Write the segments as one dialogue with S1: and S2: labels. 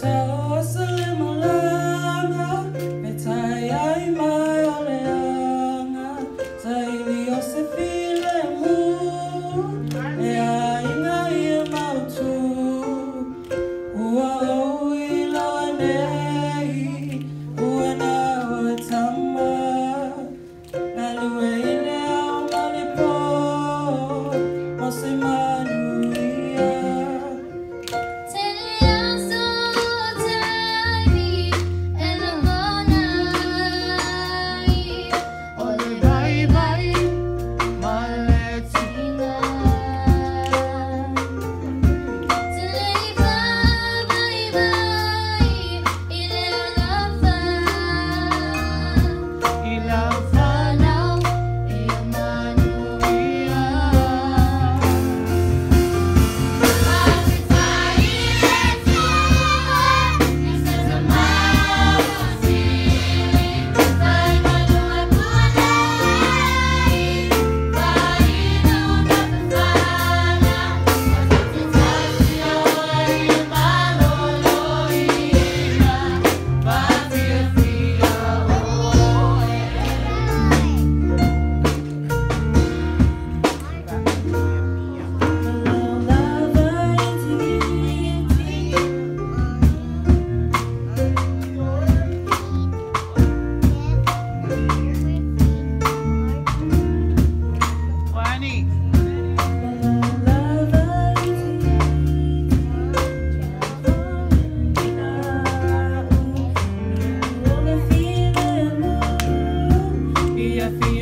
S1: tell. feel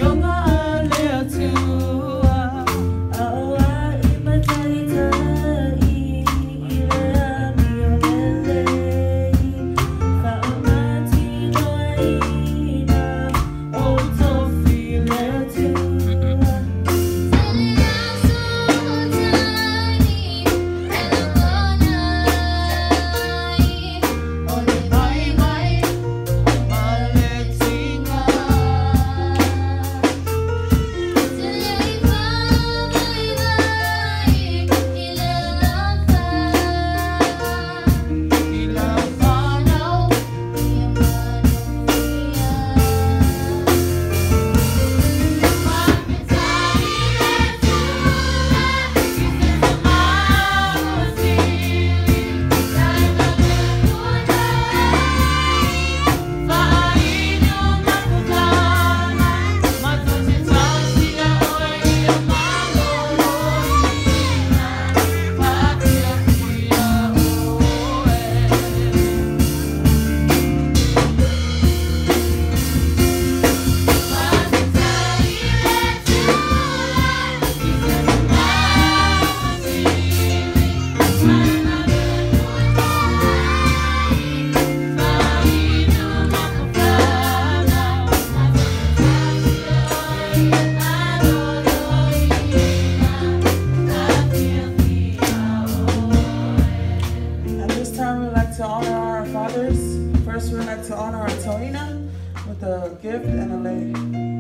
S2: a gift and a lady.